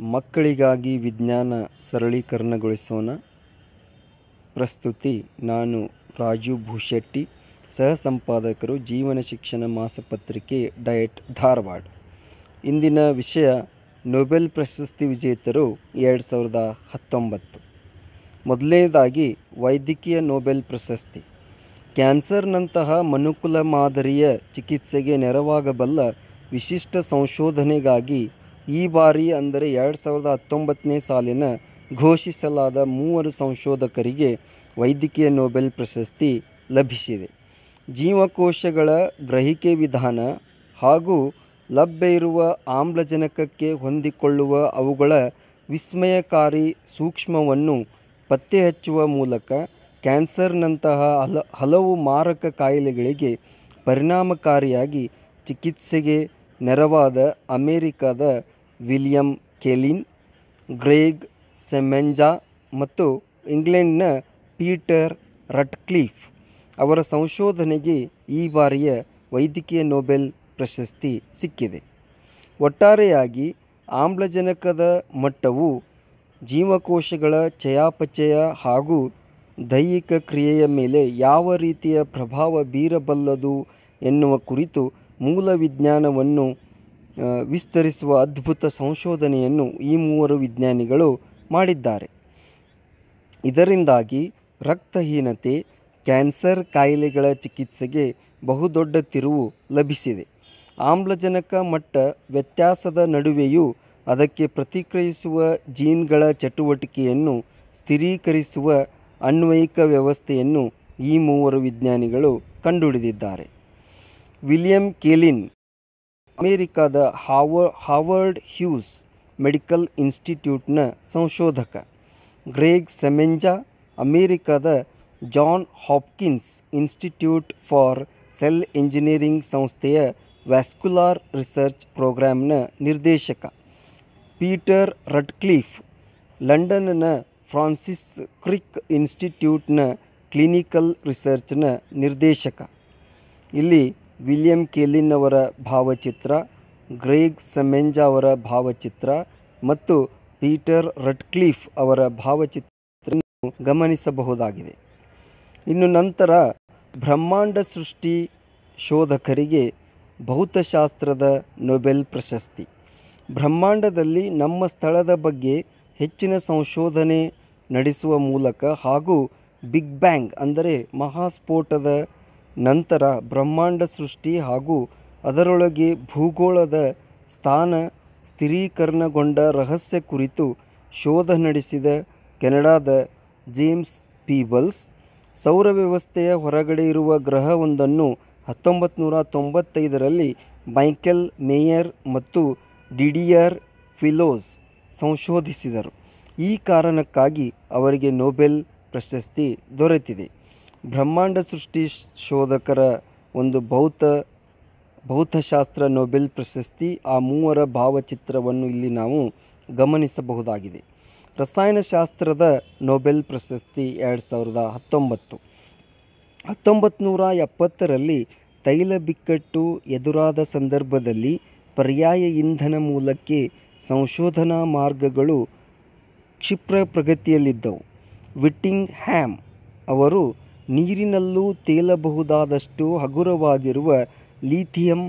ಮಕ್ಕಳಿಗಾಗಿ ವಿಜ್ಞಾನ ಸರಳೀಕರಣಗೊಳಿಸೋಣ. ಪ್ರಸ್ತುತಿ, ನಾನು ರಾಜು ಭೂಶೆಟ್ಟಿ ಸಹ ಸಂಪಾದಕರು ಜೀವನ ಶಿಕ್ಷಣ ಮಾಸಪತ್ರಿಕೆ ಡಯಟ್ ಧಾರವಾಡ. ಇಂದಿನ ವಿಷಯ, ನೊಬೆಲ್ ಪ್ರಶಸ್ತಿ ವಿಜೇತರು ಎರಡು ಸಾವಿರದ ಹತ್ತೊಂಬತ್ತು. ಮೊದಲನೇದಾಗಿ, ವೈದ್ಯಕೀಯ ನೊಬೆಲ್ ಪ್ರಶಸ್ತಿ. ಕ್ಯಾನ್ಸರ್ನಂತಹ ಮನುಕುಲ ಮಾದರಿಯ ಚಿಕಿತ್ಸೆಗೆ ನೆರವಾಗಬಲ್ಲ ವಿಶಿಷ್ಟ ಸಂಶೋಧನೆಗಾಗಿ ಈ ಬಾರಿ ಅಂದರೆ ಎರಡು ಸಾವಿರದ ಹತ್ತೊಂಬತ್ತನೇ ಸಾಲಿನ ಘೋಷಿಸಲಾದ ಮೂವರು ಸಂಶೋಧಕರಿಗೆ ವೈದ್ಯಕೀಯ ನೊಬೆಲ್ ಪ್ರಶಸ್ತಿ ಲಭಿಸಿದೆ. ಜೀವಕೋಶಗಳ ಗ್ರಹಿಕೆ ವಿಧಾನ ಹಾಗೂ ಲಭ್ಯ ಇರುವ ಆಮ್ಲಜನಕಕ್ಕೆ ಹೊಂದಿಕೊಳ್ಳುವ ಅವುಗಳ ವಿಸ್ಮಯಕಾರಿ ಸೂಕ್ಷ್ಮವನ್ನು ಪತ್ತೆ ಹಚ್ಚುವ ಮೂಲಕ ಕ್ಯಾನ್ಸರ್ನಂತಹ ಹಲ, ಹಲವು ಮಾರಕ ಕಾಯಿಲೆಗಳಿಗೆ ಪರಿಣಾಮಕಾರಿಯಾಗಿ ಚಿಕಿತ್ಸೆಗೆ ನೆರವಾದ ಅಮೇರಿಕಾದ ವಿಲಿಯಂ ಕೆಲಿನ್, ಗ್ರೇಗ್ ಸೆಮೆಂಜಾ ಮತ್ತು ಇಂಗ್ಲೆಂಡ್ನ ಪೀಟರ್ ರಟ್ಕ್ಲೀಫ್ ಅವರ ಸಂಶೋಧನೆಗೆ ಈ ಬಾರಿಯ ವೈದ್ಯಕೀಯ ನೊಬೆಲ್ ಪ್ರಶಸ್ತಿ ಸಿಕ್ಕಿದೆ. ಒಟ್ಟಾರೆಯಾಗಿ ಆಮ್ಲಜನಕದ ಮಟ್ಟವು ಜೀವಕೋಶಗಳ ಚಯಾಪಚಯ ಹಾಗೂ ದೈಹಿಕ ಕ್ರಿಯೆಯ ಮೇಲೆ ಯಾವ ರೀತಿಯ ಪ್ರಭಾವ ಬೀರಬಲ್ಲದು ಎನ್ನುವ ಕುರಿತು ಮೂಲ ವಿಜ್ಞಾನವನ್ನು ವಿಸ್ತರಿಸುವ ಅದ್ಭುತ ಸಂಶೋಧನೆಯನ್ನು ಈ ಮೂವರು ವಿಜ್ಞಾನಿಗಳು ಮಾಡಿದ್ದಾರೆ. ಇದರಿಂದಾಗಿ ರಕ್ತಹೀನತೆ, ಕ್ಯಾನ್ಸರ್ ಕಾಯಿಲೆಗಳ ಚಿಕಿತ್ಸೆಗೆ ಬಹುದೊಡ್ಡ ತಿರುವು ಲಭಿಸಿದೆ. ಆಮ್ಲಜನಕ ಮಟ್ಟ ವ್ಯತ್ಯಾಸದ ನಡುವೆಯೂ ಅದಕ್ಕೆ ಪ್ರತಿಕ್ರಿಯಿಸುವ ಜೀನ್ಗಳ ಚಟುವಟಿಕೆಯನ್ನು ಸ್ಥಿರೀಕರಿಸುವ ಅನ್ವಯಿಕ ವ್ಯವಸ್ಥೆಯನ್ನು ಈ ಮೂವರು ವಿಜ್ಞಾನಿಗಳು ಕಂಡುಹಿಡಿದಿದ್ದಾರೆ. ವಿಲಿಯಂ ಕೆಲಿನ್ ಅಮೇರಿಕಾದ ಹಾವ, ಹಾವರ್ಡ್ ಹ್ಯೂಸ್ ಮೆಡಿಕಲ್ ಇನ್ಸ್ಟಿಟ್ಯೂಟ್ನ ಸಂಶೋಧಕ. ಗ್ರೇಗ್ ಸೆಮೆಂಜಾ ಅಮೇರಿಕಾದ John Hopkins Institute for Cell Engineering ಸಂಸ್ಥೆಯ ವ್ಯಾಸ್ಕ್ಯುಲಾರ್ ರಿಸರ್ಚ್ ಪ್ರೋಗ್ರಾಮ್ನ ನಿರ್ದೇಶಕ. ಪೀಟರ್ ರಟ್ಕ್ಲೀಫ್ ಲಂಡನ್ನ ಫ್ರಾನ್ಸಿಸ್ ಕ್ರಿಕ್ ಇನ್ಸ್ಟಿಟ್ಯೂಟ್ನ ಕ್ಲಿನಿಕಲ್ ರಿಸರ್ಚ್ನ ನಿರ್ದೇಶಕ. ಇಲ್ಲಿ ವಿಲಿಯಂ ಕೆಲಿನ್ ಅವರ ಭಾವಚಿತ್ರ, ಗ್ರೇಗ್ ಸೆಮೆಂಜಾ ಅವರ ಭಾವಚಿತ್ರ ಮತ್ತು ಪೀಟರ್ ರಟ್ಕ್ಲೀಫ್ ಅವರ ಭಾವಚಿತ್ರವನ್ನು ಗಮನಿಸಬಹುದಾಗಿದೆ. ಇನ್ನು ನಂತರ ಬ್ರಹ್ಮಾಂಡ ಸೃಷ್ಟಿ ಶೋಧಕರಿಗೆ ಭೌತಶಾಸ್ತ್ರದ ನೊಬೆಲ್ ಪ್ರಶಸ್ತಿ. ಬ್ರಹ್ಮಾಂಡದಲ್ಲಿ ನಮ್ಮ ಸ್ಥಳದ ಬಗ್ಗೆ ಹೆಚ್ಚಿನ ಸಂಶೋಧನೆ ನಡೆಸುವ ಮೂಲಕ ಹಾಗೂ ಬಿಗ್ ಬ್ಯಾಂಗ್ ಅಂದರೆ ಮಹಾಸ್ಫೋಟದ ನಂತರ ಬ್ರಹ್ಮಾಂಡ ಸೃಷ್ಟಿ ಹಾಗೂ ಅದರೊಳಗೆ ಭೂಗೋಳದ ಸ್ಥಾನ ಸ್ಥಿರೀಕರಣಗೊಂಡ ರಹಸ್ಯ ಕುರಿತು ಶೋಧ ನಡೆಸಿದ ಕೆನಡಾದ ಜೇಮ್ಸ್ ಪೀಬಲ್ಸ್ ಸೌರ ವ್ಯವಸ್ಥೆಯ ಹೊರಗಡೆ ಇರುವ ಗ್ರಹವೊಂದನ್ನು ಹತ್ತೊಂಬತ್ತು ನೂರ ತೊಂಬತ್ತೈದರಲ್ಲಿ ಮೈಕೆಲ್ ಮೇಯರ್ ಮತ್ತು ಡಿಡಿಯರ್ ಫಿಲೋಸ್ ಸಂಶೋಧಿಸಿದರು. ಈ ಕಾರಣಕ್ಕಾಗಿ ಅವರಿಗೆ ನೊಬೆಲ್ ಪ್ರಶಸ್ತಿ ದೊರೆತಿದೆ. ಬ್ರಹ್ಮಾಂಡ ಸೃಷ್ಟಿ ಶೋಧಕರ ಒಂದು ಭೌತ, ಭೌತಶಾಸ್ತ್ರ ನೊಬೆಲ್ ಪ್ರಶಸ್ತಿ, ಆ ಮೂವರ ಭಾವಚಿತ್ರವನ್ನು ಇಲ್ಲಿ ನಾವು ಗಮನಿಸಬಹುದಾಗಿದೆ. ರಸಾಯನಶಾಸ್ತ್ರದ ನೊಬೆಲ್ ಪ್ರಶಸ್ತಿ ಎರಡು ಸಾವಿರದ ಹತ್ತೊಂಬತ್ತು. ಹತ್ತೊಂಬತ್ತು ನೂರ ಎಪ್ಪತ್ತರಲ್ಲಿ ತೈಲ ಬಿಕ್ಕಟ್ಟು ಎದುರಾದ ಸಂದರ್ಭದಲ್ಲಿ ಪರ್ಯಾಯ ಇಂಧನ ಮೂಲಕ್ಕೆ ಸಂಶೋಧನಾ ಮಾರ್ಗಗಳು ಕ್ಷಿಪ್ರ ಪ್ರಗತಿಯಲ್ಲಿದ್ದವು. ವಿಟ್ಟಿಂಗ್ ಹ್ಯಾಮ್ ಅವರು ನೀರಿನಲ್ಲೂ ತೇಲಬಹುದಾದಷ್ಟು ಹಗುರವಾಗಿರುವ ಲಿಥಿಯಂ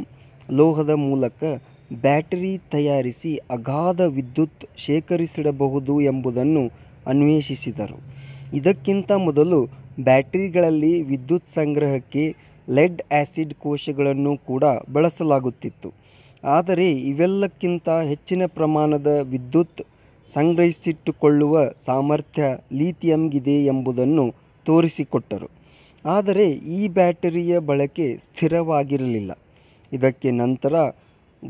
ಲೋಹದ ಮೂಲಕ ಬ್ಯಾಟರಿ ತಯಾರಿಸಿ ಅಗಾಧ ವಿದ್ಯುತ್ ಶೇಖರಿಸಿಡಬಹುದು ಎಂಬುದನ್ನು ಅನ್ವೇಷಿಸಿದರು. ಇದಕ್ಕಿಂತ ಮೊದಲು ಬ್ಯಾಟರಿಗಳಲ್ಲಿ ವಿದ್ಯುತ್ ಸಂಗ್ರಹಕ್ಕೆ ಲೆಡ್ ಆ್ಯಸಿಡ್ ಕೋಶಗಳನ್ನು ಕೂಡ ಬಳಸಲಾಗುತ್ತಿತ್ತು. ಆದರೆ ಇವೆಲ್ಲಕ್ಕಿಂತ ಹೆಚ್ಚಿನ ಪ್ರಮಾಣದ ವಿದ್ಯುತ್ ಸಂಗ್ರಹಿಸಿಟ್ಟುಕೊಳ್ಳುವ ಸಾಮರ್ಥ್ಯ ಲಿಥಿಯಂಗಿದೆ ಎಂಬುದನ್ನು ತೋರಿಸಿಕೊಟ್ಟರು. ಆದರೆ ಈ ಬ್ಯಾಟರಿಯ ಬಳಕೆ ಸ್ಥಿರವಾಗಿರಲಿಲ್ಲ. ಇದಕ್ಕೆ ನಂತರ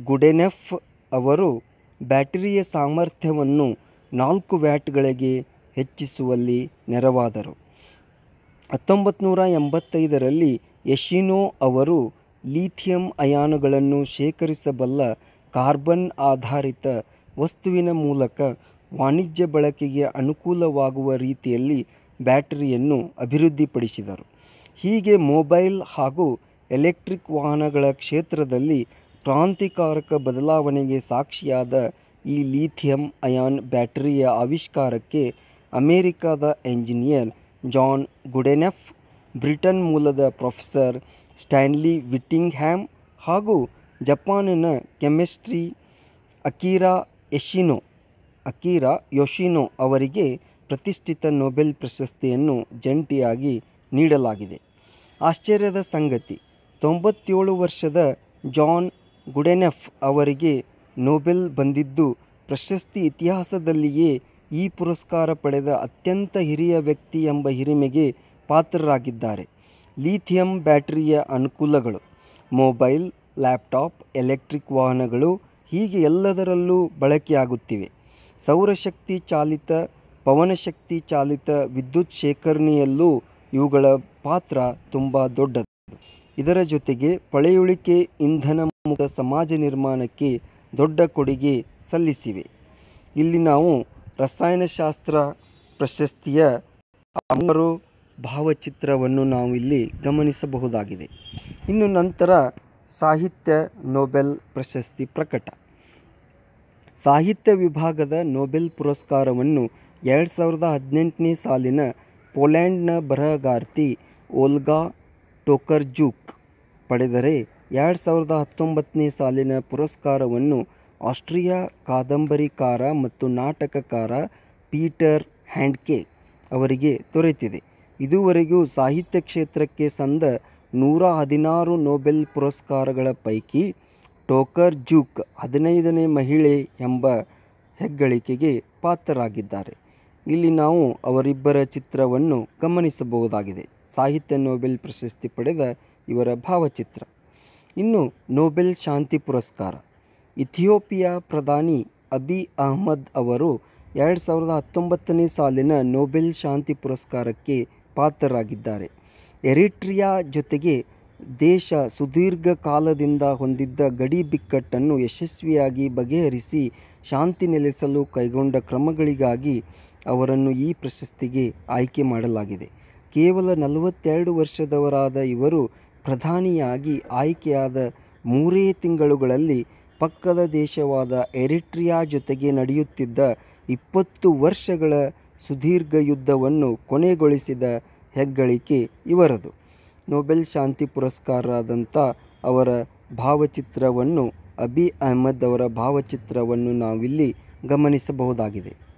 ಗುಡೆನೆಫ್ ಅವರು ಬ್ಯಾಟರಿಯ ಸಾಮರ್ಥ್ಯವನ್ನು ನಾಲ್ಕು ವ್ಯಾಟ್ಗಳಿಗೆ ಹೆಚ್ಚಿಸುವಲ್ಲಿ ನೆರವಾದರು. ಹತ್ತೊಂಬತ್ತು ನೂರ ಎಂಬತ್ತೈದರಲ್ಲಿ ಯಶಿನೋ ಅವರು ಲಿಥಿಯಂ ಅಯಾನುಗಳನ್ನು ಶೇಖರಿಸಬಲ್ಲ ಕಾರ್ಬನ್ ಆಧಾರಿತ ವಸ್ತುವಿನ ಮೂಲಕ ವಾಣಿಜ್ಯ ಬಳಕೆಗೆ ಅನುಕೂಲವಾಗುವ ರೀತಿಯಲ್ಲಿ ಬ್ಯಾಟರಿಯನ್ನು ಅಭಿವೃದ್ಧಿಪಡಿಸಿದರು. ಹೀಗೆ ಮೊಬೈಲ್ ಹಾಗೂ ಎಲೆಕ್ಟ್ರಿಕ್ ವಾಹನಗಳ ಕ್ಷೇತ್ರದಲ್ಲಿ ಕ್ರಾಂತಿಕಾರಕ ಬದಲಾವಣೆಗೆ ಸಾಕ್ಷಿಯಾದ ಈ ಲಿಥಿಯಂ ಅಯಾನ್ ಬ್ಯಾಟರಿಯ ಆವಿಷ್ಕಾರಕ್ಕೆ ಅಮೆರಿಕದ ಎಂಜಿನಿಯರ್ ಜಾನ್ ಗುಡೆನೆಫ್, ಬ್ರಿಟನ್ ಮೂಲದ ಪ್ರೊಫೆಸರ್ ಸ್ಟ್ಯಾನ್ಲಿ ವಿಟ್ಟಿಂಗ್ಹ್ಯಾಮ್ ಹಾಗೂ ಜಪಾನಿನ ಕೆಮಿಸ್ಟ್ರಿ ಅಕೀರಾ ಯಶಿನೋ ಅಕೀರಾ ಯೋಶಿನೋ ಅವರಿಗೆ ಪ್ರತಿಷ್ಠಿತ ನೊಬೆಲ್ ಪ್ರಶಸ್ತಿಯನ್ನು ಜಂಟಿಯಾಗಿ ನೀಡಲಾಗಿದೆ. ಆಶ್ಚರ್ಯದ ಸಂಗತಿ, ತೊಂಬತ್ತೇಳು ವರ್ಷದ ಜಾನ್ ಗುಡೆನೆಫ್ ಅವರಿಗೆ ನೊಬೆಲ್ ಬಂದಿದ್ದು, ಪ್ರಶಸ್ತಿ ಇತಿಹಾಸದಲ್ಲಿಯೇ ಈ ಪುರಸ್ಕಾರ ಪಡೆದ ಅತ್ಯಂತ ಹಿರಿಯ ವ್ಯಕ್ತಿ ಎಂಬ ಹಿರಿಮೆಗೆ ಪಾತ್ರರಾಗಿದ್ದಾರೆ. ಲಿಥಿಯಂ ಬ್ಯಾಟರಿಯ ಅನುಕೂಲಗಳು, ಮೊಬೈಲ್, ಲ್ಯಾಪ್ಟಾಪ್, ಎಲೆಕ್ಟ್ರಿಕ್ ವಾಹನಗಳು ಹೀಗೆ ಎಲ್ಲದರಲ್ಲೂ ಬಳಕೆಯಾಗುತ್ತಿವೆ. ಸೌರಶಕ್ತಿ ಚಾಲಿತ ಪವನಶಕ್ತಿ ಚಾಲಿತ ವಿದ್ಯುತ್ ಶೇಖರಣೆಯಲ್ಲೂ ಇವುಗಳ ಪಾತ್ರ ತುಂಬ ದೊಡ್ಡದು. ಇದರ ಜೊತೆಗೆ ಪಳೆಯುಳಿಕೆ ಇಂಧನ ಮುಕ್ತ ಸಮಾಜ ನಿರ್ಮಾಣಕ್ಕೆ ದೊಡ್ಡ ಕೊಡುಗೆ ಸಲ್ಲಿಸಿವೆ. ಇಲ್ಲಿ ನಾವು ರಸಾಯನಶಾಸ್ತ್ರ ಪ್ರಶಸ್ತಿಯ ಅಮರು ಭಾವಚಿತ್ರವನ್ನು ನಾವು ಇಲ್ಲಿ ಗಮನಿಸಬಹುದಾಗಿದೆ. ಇನ್ನು ನಂತರ ಸಾಹಿತ್ಯ ನೊಬೆಲ್ ಪ್ರಶಸ್ತಿ ಪ್ರಕಟ. ಸಾಹಿತ್ಯ ವಿಭಾಗದ ನೊಬೆಲ್ ಪುರಸ್ಕಾರವನ್ನು ಎರಡು ಸಾವಿರದ ಹದಿನೆಂಟನೇ ಸಾಲಿನ ಪೋಲ್ಯಾಂಡ್ನ ಬರಹಗಾರ್ತಿ ಓಲ್ಗಾ ಟೋಕರ್ಜುಕ್ ಪಡೆದರೆ ಎರಡು ಸಾವಿರದ ಹತ್ತೊಂಬತ್ತನೇ ಸಾಲಿನ ಪುರಸ್ಕಾರವನ್ನು ಆಸ್ಟ್ರಿಯಾ ಕಾದಂಬರಿಕಾರ ಮತ್ತು ನಾಟಕಕಾರ ಪೀಟರ್ ಹ್ಯಾಂಡ್ಕೆ ಅವರಿಗೆ ದೊರೆತಿದೆ. ಇದುವರೆಗೂ ಸಾಹಿತ್ಯ ಕ್ಷೇತ್ರಕ್ಕೆ ಸಂದ ನೂರ ಹದಿನಾರು ನೊಬೆಲ್ ಪುರಸ್ಕಾರಗಳ ಪೈಕಿ ಟೋಕರ್ ಜೂಕ್ ಹದಿನೈದನೇ ಮಹಿಳೆ ಎಂಬ ಹೆಗ್ಗಳಿಕೆಗೆ ಪಾತ್ರರಾಗಿದ್ದಾರೆ. ಇಲ್ಲಿ ನಾವು ಅವರಿಬ್ಬರ ಚಿತ್ರವನ್ನು ಗಮನಿಸಬಹುದಾಗಿದೆ. ಸಾಹಿತ್ಯ ನೊಬೆಲ್ ಪ್ರಶಸ್ತಿ ಪಡೆದ ಇವರ ಭಾವಚಿತ್ರ. ಇನ್ನು ನೊಬೆಲ್ ಶಾಂತಿ ಪುರಸ್ಕಾರ. ಇಥಿಯೋಪಿಯಾ ಪ್ರಧಾನಿ ಅಬಿ ಅಹ್ಮದ್ ಅವರು ಎರಡು ಸಾವಿರದ ಹತ್ತೊಂಬತ್ತನೇ ಸಾಲಿನ ನೊಬೆಲ್ ಶಾಂತಿ ಪುರಸ್ಕಾರಕ್ಕೆ ಪಾತ್ರರಾಗಿದ್ದಾರೆ. ಎರಿಟ್ರಿಯಾ ಜೊತೆಗೆ ದೇಶ ಸುದೀರ್ಘ ಕಾಲದಿಂದ ಹೊಂದಿದ್ದ ಗಡಿ ಬಿಕ್ಕಟ್ಟನ್ನು ಯಶಸ್ವಿಯಾಗಿ ಬಗೆಹರಿಸಿ, ಶಾಂತಿ ನೆಲೆಸಲು ಕೈಗೊಂಡ ಕ್ರಮಗಳಿಗಾಗಿ ಅವರನ್ನು ಈ ಪ್ರಶಸ್ತಿಗೆ ಆಯ್ಕೆ ಮಾಡಲಾಗಿದೆ. ಕೇವಲ ನಲವತ್ತೆರಡು ವರ್ಷದವರಾದ ಇವರು ಪ್ರಧಾನಿಯಾಗಿ ಆಯ್ಕೆಯಾದ ಮೂರೇ ತಿಂಗಳುಗಳಲ್ಲಿ ಪಕ್ಕದ ದೇಶವಾದ ಎರಿಟ್ರಿಯಾ ಜೊತೆಗೆ ನಡೆಯುತ್ತಿದ್ದ ಇಪ್ಪತ್ತು ವರ್ಷಗಳ ಸುದೀರ್ಘ ಯುದ್ಧವನ್ನು ಕೊನೆಗೊಳಿಸಿದ ಹೆಗ್ಗಳಿಕೆ ಇವರದು. ನೊಬೆಲ್ ಶಾಂತಿ ಪುರಸ್ಕಾರದಂಥ ಅವರ ಭಾವಚಿತ್ರವನ್ನು ಅಬಿ ಅಹಮದ್ ಅವರ ಭಾವಚಿತ್ರವನ್ನು ನಾವಿಲ್ಲಿ ಗಮನಿಸಬಹುದಾಗಿದೆ.